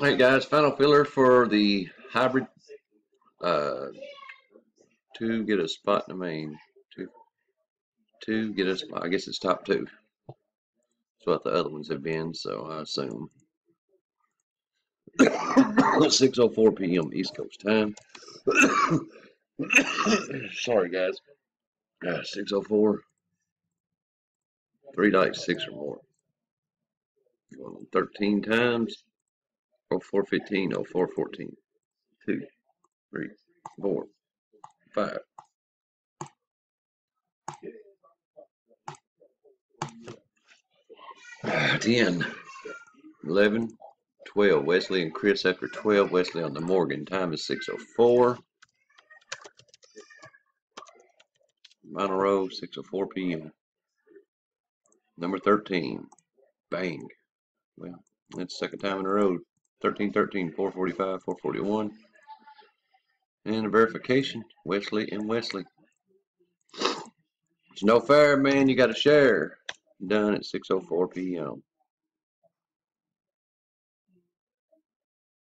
All right, guys, final filler for the hybrid. Uh, two get a spot in the main. Two, two get a spot. I guess it's top two. That's what the other ones have been, so I assume. 6:04 p.m. East Coast time. Sorry, guys. Uh, 6:04. Three dice, six or more. Going on 13 times. Oh, 415, oh, 414. Two, three, four, five. Ah, 10, 11, 12. Wesley and Chris after 12. Wesley on the Morgan. Time is 6.04. Monroe, 6.04 p.m. Number 13. Bang. Well, that's the second time in a row. 13, 13, 445, 441. And a verification, Wesley and Wesley. It's no fair, man. You got to share. Done at 6.04 p.m.